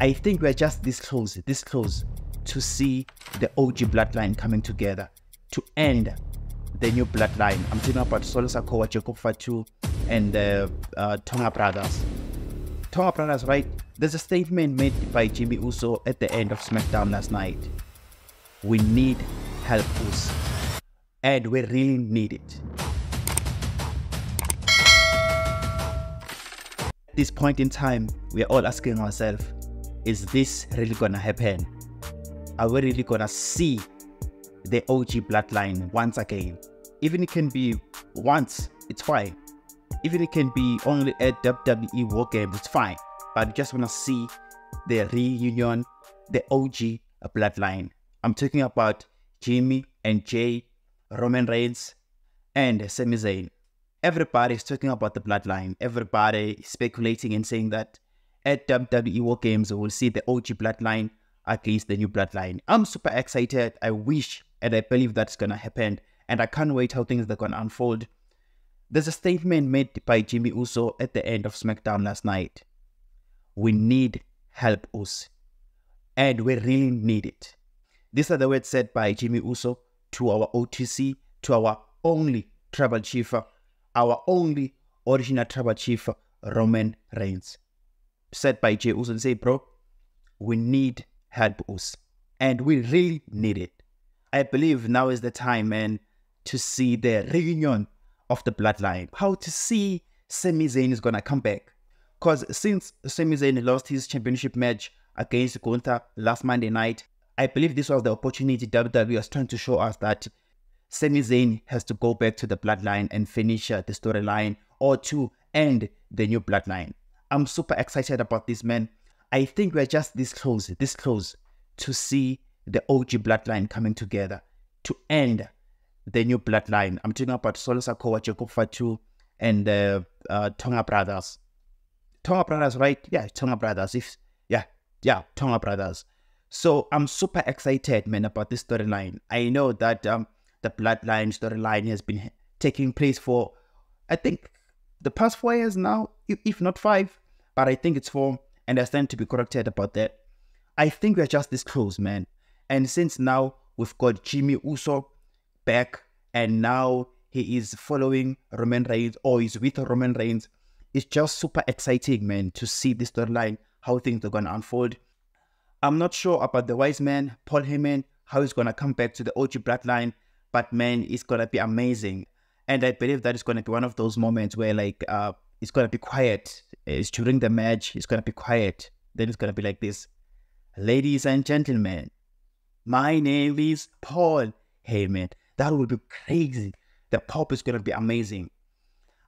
I think we're just this close, this close to see the OG bloodline coming together to end the new bloodline. I'm talking about Solo Sikoa, Jacob Fatu, and the uh, Tonga brothers. Tonga brothers, right? There's a statement made by Jimmy Uso at the end of SmackDown last night. We need help, Uso. And we really need it. At this point in time, we are all asking ourselves, is this really gonna happen? Are we really gonna see the OG bloodline once again? Even it can be once, it's fine. Even it can be only at WWE War Games, it's fine. But I just wanna see the reunion, the OG bloodline. I'm talking about Jimmy and Jey, Roman Reigns, and Sami Zayn. Everybody is talking about the bloodline. Everybody is speculating and saying that at WWE War Games, we'll see the OG bloodline against the new bloodline. I'm super excited. I wish and I believe that's gonna happen. And I can't wait how things are gonna unfold. There's a statement made by Jimmy Uso at the end of SmackDown last night. We need help us. And we really need it. These are the words said by Jimmy Uso to our OTC, to our only tribal chief, our only original tribal chief, Roman Reigns. Said by Jey Uso and say, bro, we need help us. And we really need it. I believe now is the time, man, to see the reunion of the bloodline. How to see Sami Zayn is gonna come back. Cause since Sami Zayn lost his championship match against Gunther last Monday night, I believe this was the opportunity WWE was trying to show us that Sami Zayn has to go back to the bloodline and finish uh, the storyline or to end the new bloodline. I'm super excited about this, man. I think we're just this close, this close to see the OG bloodline coming together to end the new bloodline. I'm talking about Solo Sikoa, Jacob Fatu, and the uh, Tonga brothers. Tonga brothers, right? Yeah, Tonga brothers. If yeah, yeah, Tonga brothers. So I'm super excited, man, about this storyline. I know that um, the bloodline storyline has been taking place for, I think, the past four years now, if not five, but I think it's four, and I stand to be corrected about that. I think we're just this close, man. And since now we've got Jimmy Uso back, and now he is following Roman Reigns or is with Roman Reigns, it's just super exciting, man, to see this storyline, how things are gonna unfold. I'm not sure about the wise man, Paul Heyman, how he's gonna come back to the OG bloodline, but man, it's gonna be amazing. And I believe that is gonna be one of those moments where like uh it's gonna be quiet. It's during the match, it's gonna be quiet. Then it's gonna be like this. Ladies and gentlemen, my name is Paul Heyman. That would be crazy. The pop is gonna be amazing.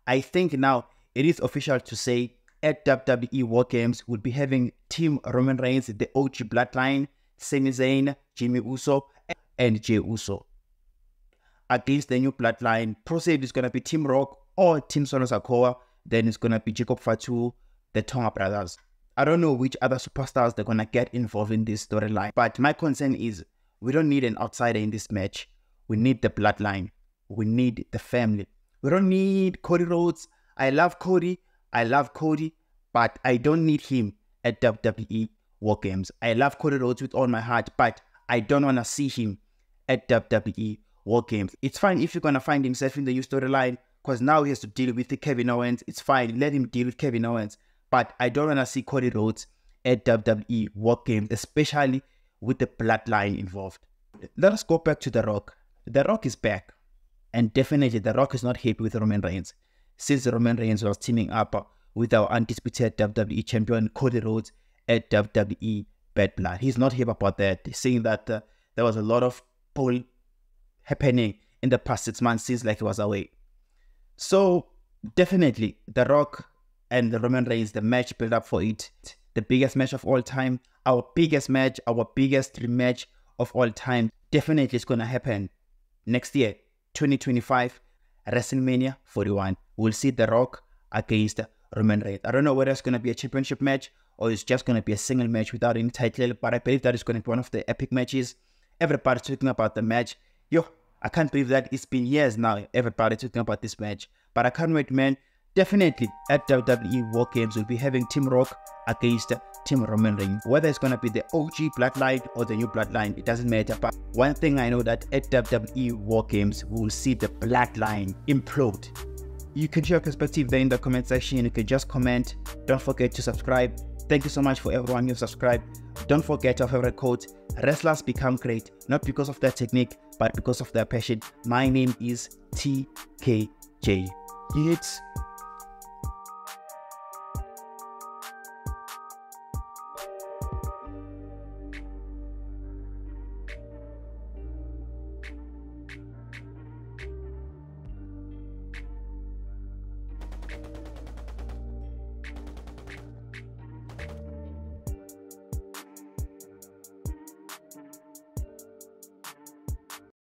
I think now it is official to say at WWE War Games we'll be having Team Roman Reigns, the OG Bloodline, Sami Zayn, Jimmy Uso, and Jey Uso. Against the new Bloodline, Proceed is gonna be Team Rock or Team Solo Sikoa. Then it's gonna be Jacob Fatu, the Tonga brothers. I don't know which other superstars they're gonna get involved in this storyline, but my concern is we don't need an outsider in this match. We need the bloodline. We need the family. We don't need Cody Rhodes. I love Cody. I love Cody, but I don't need him at WWE War Games. I love Cody Rhodes with all my heart, but I don't want to see him at WWE War Games. It's fine if you're going to find himself in the new storyline, because now he has to deal with the Kevin Owens. It's fine. Let him deal with Kevin Owens. But I don't want to see Cody Rhodes at WWE War Games, especially with the bloodline involved. Let us go back to The Rock. The Rock is back. And definitely The Rock is not happy with Roman Reigns. Since Roman Reigns was teaming up with our undisputed WWE champion Cody Rhodes at WWE Bad Blood. He's not happy about that, saying that uh, there was a lot of pull happening in the past six months since like he was away. So definitely The Rock and the Roman Reigns, the match built up for it, the biggest match of all time, our biggest match, our biggest rematch of all time. Definitely it's gonna happen next year, 2025, WrestleMania 41. We'll see The Rock against Roman Reigns. I don't know whether it's gonna be a championship match or it's just gonna be a single match without any title, but I believe that is gonna be one of the epic matches. Everybody's talking about the match. Yo, I can't believe that it's been years now. Everybody talking about this match, but I can't wait, man, definitely at WWE War Games, we'll be having Team Rock against Team Roman Reigns. Whether it's gonna be the OG Bloodline or the new Bloodline, it doesn't matter. But one thing I know that at WWE War Games, we will see the Bloodline implode. You can share your perspective there in the comment section. You can just comment. Don't forget to subscribe. Thank you so much for everyone who subscribed. Don't forget our favorite quote Wrestlers become great not because of their technique, but because of their passion. My name is TKJ. It's